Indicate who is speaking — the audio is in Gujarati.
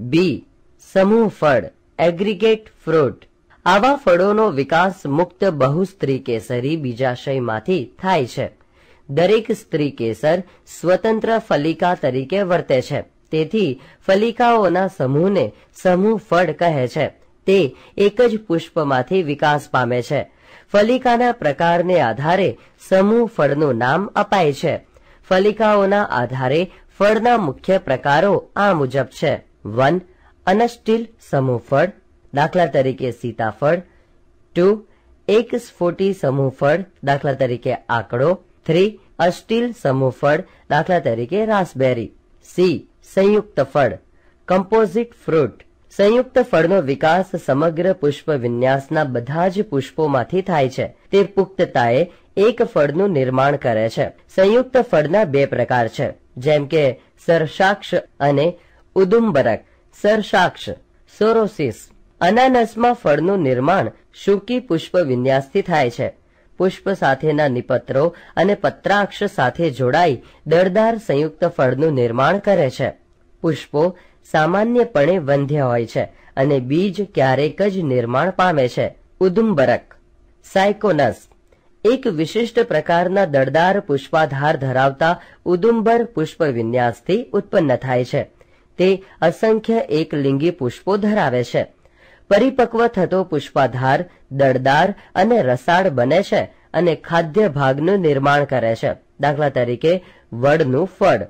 Speaker 1: બી, સમૂહ ફળ, એગ્રીગેટ ફ્રૂટ. આવા ફળોનો વિકાસ મુક્ત બહુસ્ત્રી કેસરી બીજાશયમાંથી થાય છે. દરેક સ્ત્રી કેસર સ્વતંત્ર ફલિકા તરીકે વર્તે છે. તેથી ફલિકાઓના સમૂહને સમૂહ ફળ કહે છે. તે એક જ પુષ્પમાંથી વિકાસ પામે છે. ફલિકાના પ્રકારને આધારે સમૂહ ફળનું નામ અપાય છે. ફલિકાઓના આધારે ફળના મુખ્ય પ્રકારો આ મુજબ છે. વન અનસ્ટીલ સમૂહ ફળ, દાખલા તરીકે સીતાફળ. ટુ એક સ્ફોટી સમૂહ ફળ, દાખલા તરીકે આંકડો. થ્રી અસ્ટીલ સમૂહ ફળ, દાખલા તરીકે રાસબેરી. સી, સંયુક્ત ફળ, કમ્પોઝિટ ફ્રૂટ. સંયુક્ત ફળનો વિકાસ સમગ્ર પુષ્પ વિન્યાસના બધા જ પુષ્પોમાંથી થાય છે. તે પુખ્તતાએ એક ફળનું નિર્માણ કરે છે. સંયુક્ત ફળના બે પ્રકાર છે, જેમ કે સરસાક્ષ અને ઉદુંબરક, સરસાક્ષ, સોરોસિસ. અનાનસમાં ફળનું નિર્માણ શુકી પુષ્પ વિન્યાસથી થાય છે. પુષ્પ સાથેના નિપત્રો અને પત્રાક્ષ સાથે જોડાઈ દળદાર સંયુક્ત ફળનું નિર્માણ કરે છે. પુષ્પો સામાન્યપણે વંધ્ય હોય છે અને બીજ ક્યારેક જ નિર્માણ પામે છે. ઉદુંબરક. સાયકોનસ. એક વિશિષ્ટ પ્રકારના દળદાર પુષ્પાધાર ધરાવતા ઉદુંબર પુષ્પ વિન્યાસથી ઉત્પન્ન થાય છે. તે અસંખ્ય એકલિંગી પુષ્પો ધરાવે છે. પરિપક્વ થતો પુષ્પાધાર, દળદાર અને રસાળ બને છે અને ખાદ્ય ભાગનું નિર્માણ કરે છે. દાખલા તરીકે, વડનું ફળ.